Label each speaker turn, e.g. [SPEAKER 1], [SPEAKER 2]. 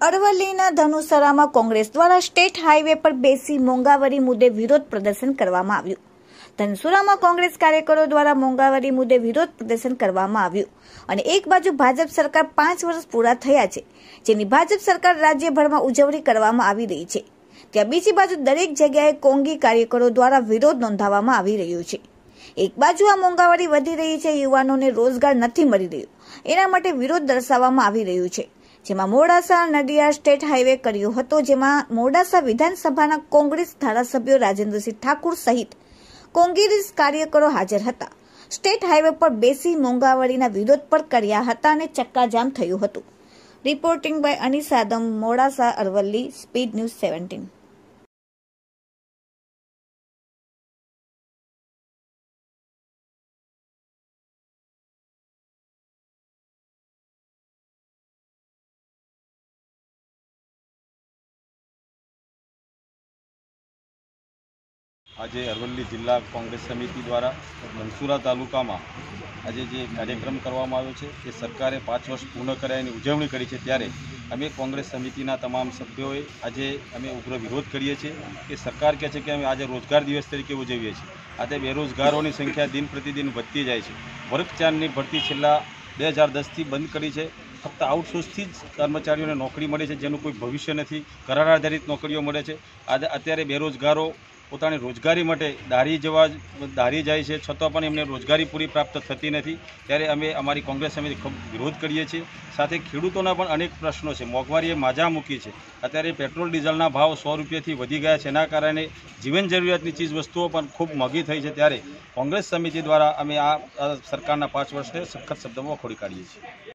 [SPEAKER 1] અરવલ્લીના ધનુસરામાં કોંગ્રેસ દ્વારા state highway પર બેસી મોંઘાવારી મુદ્દે વિરોધ પ્રદર્શન કરવામાં આવ્યું. ધનસુરામાં કોંગ્રેસ કાર્યકરો દ્વારા મોંઘાવારી મુદ્દે વિરોધ પ્રદર્શન કરવામાં આવ્યું અને એક બાજુ ભાજપ સરકાર પાંચ વર્ષ પૂરા થયા છે, જેની ભાજપ સરકાર રાજ્યભરમાં ઉજવણી કરવામાં આવી રહી છે. ત્યાં બીજી બાજુ દરેક જગ્યાએ કોંગી કાર્યકરો દ્વારા વિરોધ નોંધાવવામાં આવી રહ્યો છે. એક બાજુ આ મોંઘાવારી વધી રહી છે, યુવાનોને રોજગાર નથી મળી રહ્યો. એના માટે વિરોધ દર્શાવવામાં આવી રહ્યું છે. જેમાં મોડાસા નડિયા સ્ટેટ હાઈવે કર્યો હતો, જેમાં મોડાસા વિધાનસભાના કોંગ્રેસ ધારાસભ્યો રાજેન્દ્રસિંહ ઠાકુર સહિત કોંગ્રેસ કાર્યકરો હાજર હતા. સ્ટેટ હાઈવે પર બેસી મોંઘાવળીના વિરોધ પર કર્યા હતા અને ચક્કાજામ થયું હતું. Reporting by Anis Adam, Modasa Aravalli, speed news seventeen.
[SPEAKER 2] આજે અરવલ્લી જિલ્લા કોંગ્રેસ સમિતિ દ્વારા મનસુરા તાલુકામાં આજે જે કાર્યક્રમ કરવામાં આવ્યો છે, એ સરકારે પાંચ વર્ષ પૂર્ણ કર્યાની ઉજવણી કરી છે, ત્યારે અમે કોંગ્રેસ સમિતિના તમામ સભ્યોએ આજે અમે ઉગ્ર વિરોધ કરીએ છીએ કે સરકાર કહે છે કે અમે આજે રોજગાર દિવસ તરીકે ઉજવીએ છીએ. આજે બેરોજગારોની સંખ્યા દિન પ્રતિદિન વધતી જાય છે. વર્ગ ભરતી છેલ્લા બે હજાર દસથી બંધ કરી છે. ફક્ત આઉટસોર્સથી જ કર્મચારીઓને નોકરી મળે છે, જેનું કોઈ ભવિષ્ય નથી. કરાર આધારિત નોકરીઓ મળે છે. આજે અત્યારે બેરોજગારો પોતાની રોજગારી માટે ધારી જવા ધારી જાય છે, છતાં પણ એમને રોજગારી પૂરી પ્રાપ્ત થતી નથી. ત્યારે અમે અમારી કોંગ્રેસ સમિતિ ખૂબ વિરોધ કરીએ છીએ. સાથે ખેડૂતોના પણ અનેક પ્રશ્નો છે. મોંઘવારીએ માજા મૂકી છે. અત્યારે પેટ્રોલ, ડીઝલના ભાવ સો રૂપિયાથી વધી ગયા છે. એના કારણે જીવન જરૂરિયાતની ચીજ વસ્તુઓ પણ ખૂબ મોંઘી થઈ છે. ત્યારે કોંગ્રેસ સમિતિ દ્વારા અમે આ સરકારના પાંચ વર્ષને સખત શબ્દોમાં ખોડી કાઢીએ છીએ.